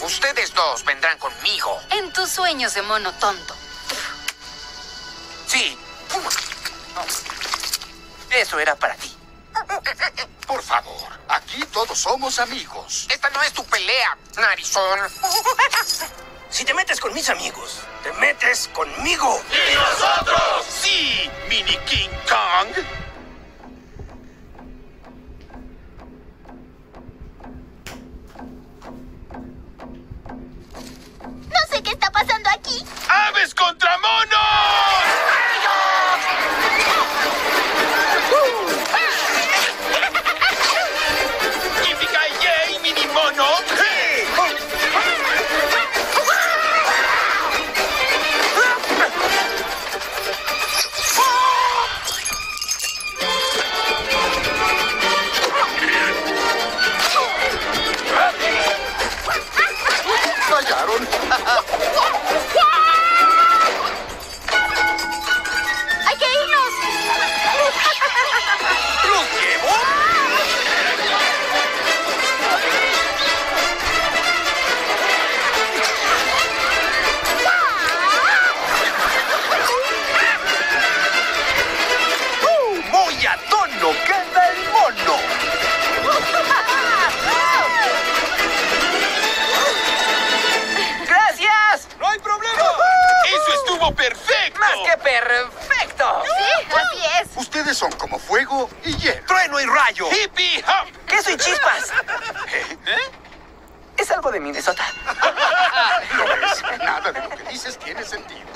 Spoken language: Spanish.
Ustedes dos vendrán conmigo. En tus sueños de mono tonto. Sí. Eso era para ti. Por favor, aquí todos somos amigos. Esta no es tu pelea, narizón. Si te metes con mis amigos, te metes conmigo. ¡Y nosotros! ¡Sí, Mini King Kong! ¿Fallaron? ¡Hay que irnos! ¿Los llevo? ¡Uh! ¡Muy a tono perfecto! ¡Más que perfecto! Sí, así es. Ustedes son como fuego y hielo. ¡Trueno y rayo! ¡Hippie Hop! ¡Queso y chispas! ¿Eh? Es algo de Minnesota. No es. Nada de lo que dices tiene sentido.